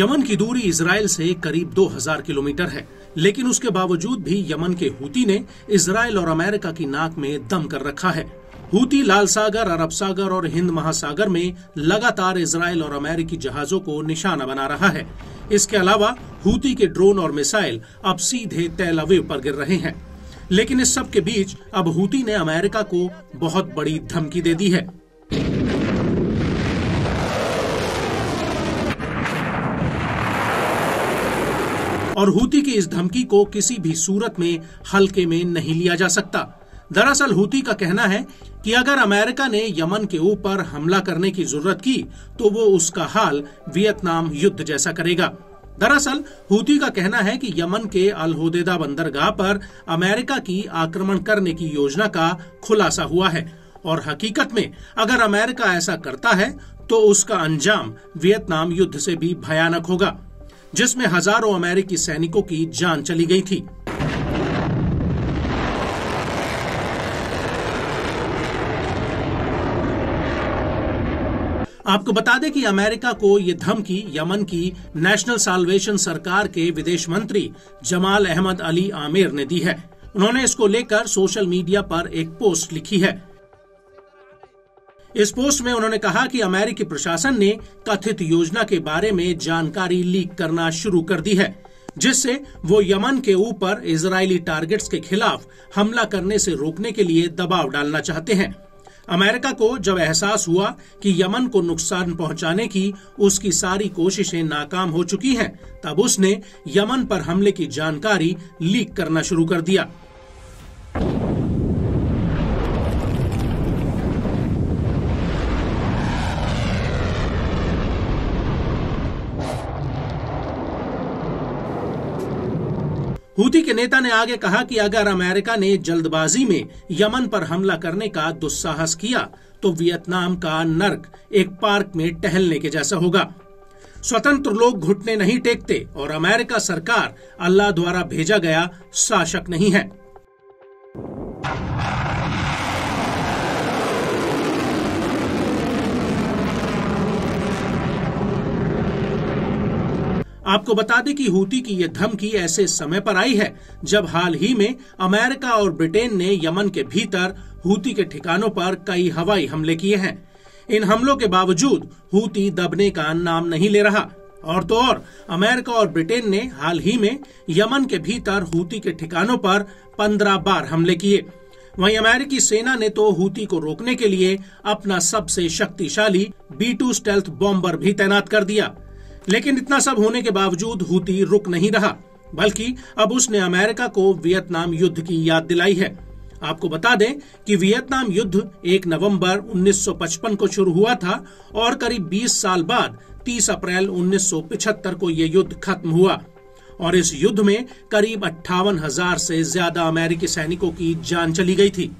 Yemen की दूरी Israel से करीब 2000 किलोमीटर है, लेकिन उसके बावजूद भी यमन के हूती ने इसराइल और अमेरिका की नाक में दम कर रखा है। हूती लाल सागर, अरब सागर और हिंद महासागर में लगातार इसराइल और अमेरिकी जहाजों को निशाना बना रहा है। इसके अलावा हूती के ड्रोन और मिसाइल अब सीधे तेल अवीव पर गिर रहे हैं। लेकिन इस सब के बीच अब हूती ने अमेरिका को बहुत बड़ी धमकी दे दी है। और हूती की इस धमकी को किसी भी सूरत में, हल्के में नहीं लिया जा सकता। दरअसल हूती का कहना है कि अगर अमेरिका ने यमन के ऊपर हमला करने की ज़रूरत की तो वो उसका हाल वियतनाम युद्ध जैसा करेगा। दरअसल हूती का कहना है कि यमन के अलहोदेदा बंदरगाह पर अमेरिका की आक्रमण करने की योजना का खुलासा हुआ है। और हकीकत में, अगर अमेरिका ऐसा करता है तो उसका अंजाम वियतनाम युद्ध से भी भयानक होगा। जिसमें हज़ारों अमेरिकी सैनिकों की जान चली गई थी। आपको बता दें कि अमेरिका को ये धमकी यमन की नेशनल साल्वेशन सरकार के विदेश मंत्री जमाल अहमद अली आमिर ने दी है। उन्होंने इसको लेकर सोशल मीडिया पर एक पोस्ट लिखी है। इस पोस्ट में उन्होंने कहा कि अमेरिकी प्रशासन ने कथित योजना के बारे में जानकारी लीक करना शुरू कर दी है जिससे वो यमन के ऊपर इजरायली टारगेट्स के खिलाफ हमला करने से रोकने के लिए दबाव डालना चाहते हैं। अमेरिका को जब एहसास हुआ कि यमन को नुकसान पहुँचाने की उसकी सारी कोशिशें नाकाम हो चुकी हैं, तब उसने यमन पर हमले की जानकारी लीक करना शुरू कर दिया। हूती के नेता ने आगे कहा कि अगर अमेरिका ने जल्दबाजी में यमन पर हमला करने का दुस्साहस किया तो वियतनाम का नर्क एक पार्क में टहलने के जैसा होगा। स्वतंत्र लोग घुटने नहीं टेकते और अमेरिका सरकार अल्लाह द्वारा भेजा गया शासक नहीं है। आपको बता दें कि हूती की यह धमकी ऐसे समय पर आई है, जब हाल ही में अमेरिका और ब्रिटेन ने यमन के भीतर हूती के ठिकानों पर कई हवाई हमले किए हैं। इन हमलों के बावजूद हूती दबने का नाम नहीं ले रहा। और तो और, अमेरिका और ब्रिटेन ने हाल ही में यमन के भीतर हूती के ठिकानों पर पंद्रह बार हमले किए। वहीं अमेरिकी सेना ने तो हूती को रोकने के लिए अपना सबसे शक्तिशाली बी टू स्टेल्थ बॉम्बर भी तैनात कर दिया। लेकिन इतना सब होने के बावजूद हूती रुक नहीं रहा, बल्कि अब उसने अमेरिका को वियतनाम युद्ध की याद दिलाई है। आपको बता दें कि वियतनाम युद्ध 1 नवंबर 1955 को शुरू हुआ था और करीब 20 साल बाद 30 अप्रैल 1975 को यह युद्ध खत्म हुआ। और इस युद्ध में करीब अट्ठावन हज़ार से ज़्यादा अमेरिकी सैनिकों की जान चली गई थी।